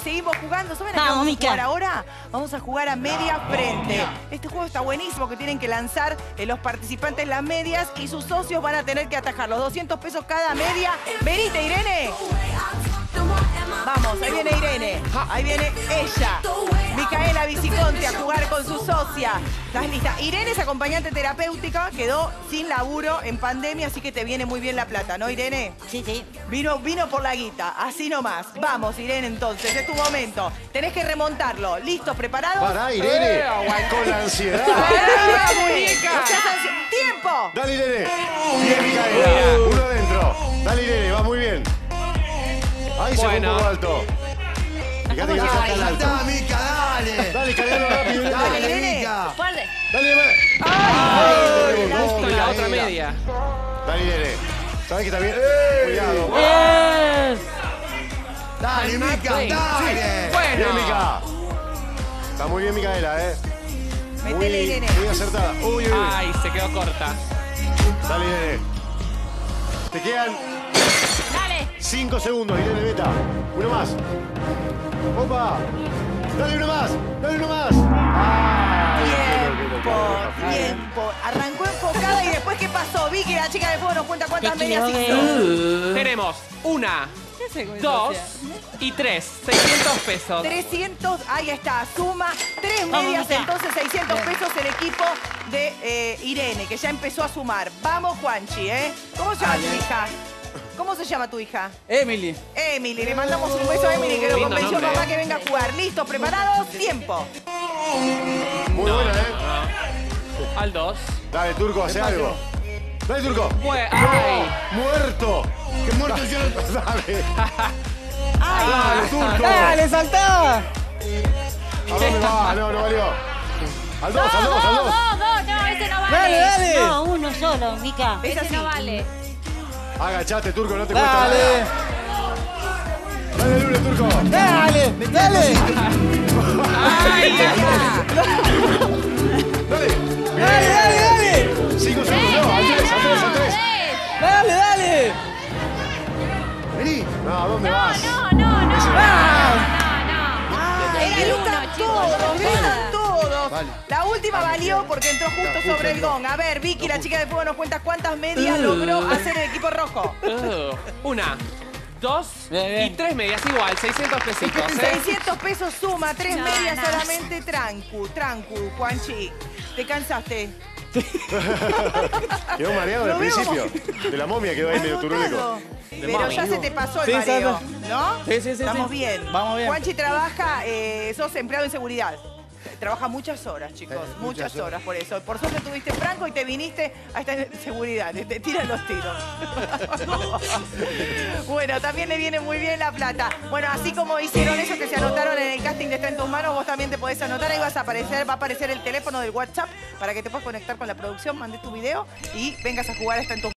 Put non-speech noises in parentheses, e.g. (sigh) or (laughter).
Seguimos jugando. ¿Saben a qué Vamos, vamos a jugar ahora? Vamos a jugar a media frente. Este juego está buenísimo que tienen que lanzar eh, los participantes las medias y sus socios van a tener que atajar los 200 pesos cada media. Venite, Irene. Ahí viene Irene. Ahí viene ella. Micaela Viciconte a jugar con su socia. ¿Estás lista? Irene es acompañante terapéutica, quedó sin laburo en pandemia, así que te viene muy bien la plata, ¿no, Irene? Sí, sí. Vino, vino por la guita, así nomás. Vamos, Irene, entonces, es tu momento. Tenés que remontarlo. ¿Listos? ¿Preparados? Pará, Irene. Eh, con la ansiedad. ¡Ah, muñeca! ¡Tiempo! Dale, Irene. Bien, Micaela. Uno adentro. Dale, Irene. Va muy bien. Ahí se fue un Bueno. poco alto. Saltá, Mica, dale. (laughs) Dale, cargalo rápido. Dale, Dale. Mica. Fuerte. Dale, Irene. ¡Ay! Justo en la otra media. Dale, Irene. ¿Sabes que está bien? Cuidado. Dale, Mica, dale. Bien, Bueno. Mica. Está muy bien, Micaela, ¿eh? Muy, Metele, Irene. muy acertada. Uy, uy, uy. Ay, se quedó corta. Dale, Irene. Te quedan Dale. 5 segundos, Irene Beta. Uno más. ¡Opa! ¡Dale uno más! ¡Dale uno más! Tiempo, tiempo. Arrancó enfocada y después, ¿qué pasó? Vicky, la chica de fuego, nos cuenta cuántas medias hizo. ver. Tenemos una, dos y tres. 600 pesos. 300, ahí está, suma tres medias, entonces 600 pesos el equipo de eh, Irene, que ya empezó a sumar. Vamos, Juanchi, ¿eh? ¿Cómo se llama tu hija? ¿Cómo se llama tu hija? Emily. Emily, le mandamos un beso a Emily que lo Lindo convenció nombre, mamá ¿eh? que venga a jugar. ¿Listos? ¿Preparados? ¡Tiempo! Muy buena, ¿eh? Al dos. Dale, Turco, hace algo. Dale, Turco. Ay. ¡Muerto! Que muerto yo no... (laughs) Dale. Dale, Turco. ¡Dale, saltá! ¿A dónde va? No, no valió. Al dos, al dos, al dos. dos, dos, no, ese no vale. Dale, dale. No, uno solo, Mica. Es así. vale. Agachate, Turco, no te cuesta Dale, nada. Dale, Lule, Turco. dale, dale. Dale. Dale, dale, dale. Cinco segundos, no, al tres, al tres, al tres. Dale, dale. Vení. No, ¿a dónde vas? No, no, no. Ahí están todos, están todos. Vale. La última valió porque entró justo sobre el gong. A ver, Vicky, la chica de fuego, nos cuenta cuántas medias logró hacer el equipo rojo. Uh, una, dos Bien, bien. y tres medias igual. 600 pesitos, ¿eh? 600 pesos suma, tres No, medias no. solamente, trancu, trancu, Juanchi. ¿Te cansaste? (laughs) Quedó mareado al principio. De la momia quedó ahí medio turuleco. Pero mami. ya se te pasó el Sí, mareo, ¿no? Sí, sí, sí, Estamos sí. bien. Vamos bien. Juanchi trabaja, eh, sos empleado en seguridad. Trabaja muchas horas, chicos, Eh, muchas, muchas horas por eso. Por suerte tuviste franco y te viniste a esta seguridad, te, te tiran los tiros. (laughs) bueno, también le viene muy bien la plata. Bueno, así como hicieron eso que se anotaron en el casting de Está en tus manos, vos también te podés anotar, ahí vas a aparecer, va a aparecer el teléfono del WhatsApp para que te puedas conectar con la producción, mandes tu video y vengas a jugar a Está en tus